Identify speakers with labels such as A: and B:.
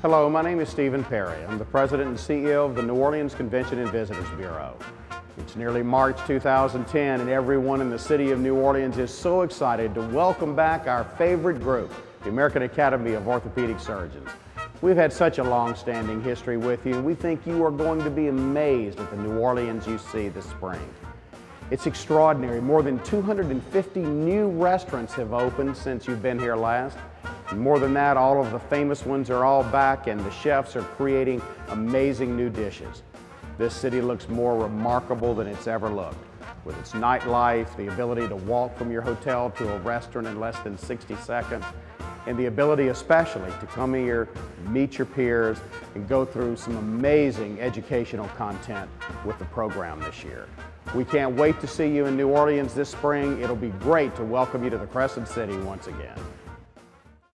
A: Hello, my name is Stephen Perry. I'm the President and CEO of the New Orleans Convention and Visitors Bureau. It's nearly March 2010 and everyone in the city of New Orleans is so excited to welcome back our favorite group, the American Academy of Orthopedic Surgeons. We've had such a long-standing history with you and we think you are going to be amazed at the New Orleans you see this spring. It's extraordinary. More than 250 new restaurants have opened since you've been here last. More than that, all of the famous ones are all back and the chefs are creating amazing new dishes. This city looks more remarkable than it's ever looked. With its nightlife, the ability to walk from your hotel to a restaurant in less than 60 seconds, and the ability especially to come here, meet your peers, and go through some amazing educational content with the program this year. We can't wait to see you in New Orleans this spring. It'll be great to welcome you to the Crescent City once again.